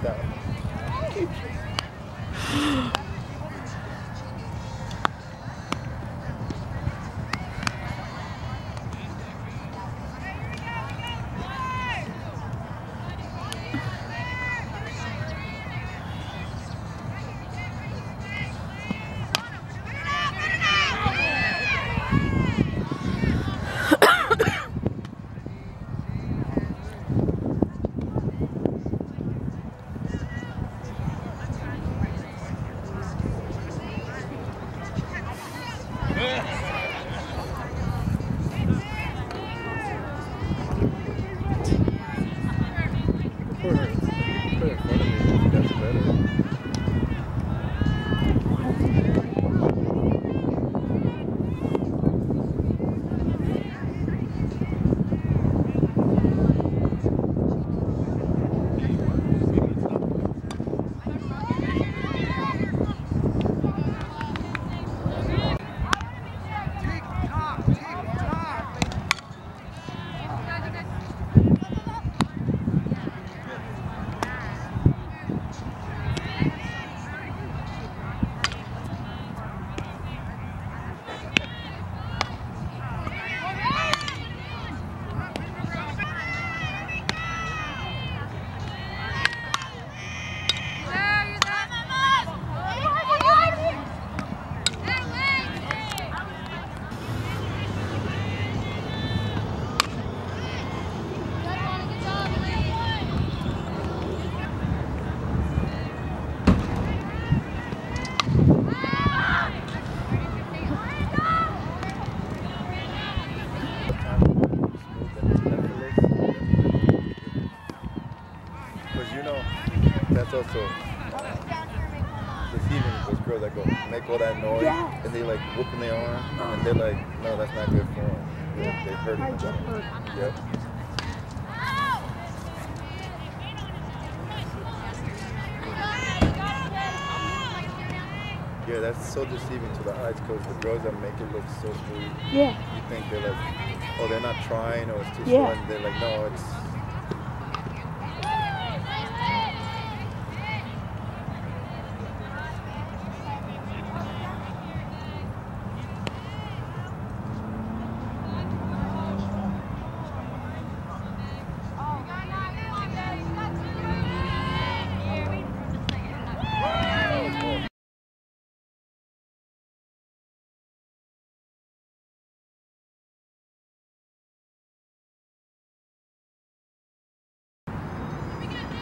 fucked up. know, that's also deceiving those girls that go make all that noise Yes. and they like whooping their arm and they're like, no, that's not good for them. They, Yeah. they hurting I get themselves. hurt. Yep. Yeah, that's so deceiving to the eyes because the girls that make it look so smooth, Yeah. you think they're like, oh, they're not trying or it's too Yeah. slow. And they're like, no, it's.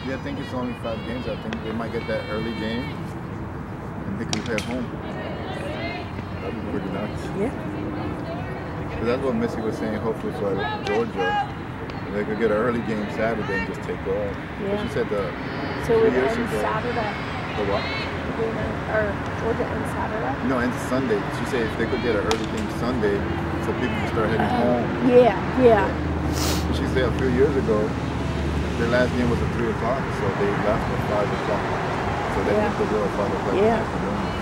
Yeah, I think it's only five games. I think they might get that early game and they can play at home. That'd be pretty nice. Yeah. 'Cause that's what Missy was saying, hopefully for Georgia. They could get an early game Saturday and just take off. But Yeah. she said the So three it years ago. Saturday. The what? The game ends- Or Georgia ends Saturday. No, and Sunday. She said if they could get an early game Sunday so people can start heading oh, home. Yeah, yeah. She said a few years ago, their last game was at 3 o'clock, so they left at 5 o'clock. So they Yeah. hit the road at 5 o'clock Yeah.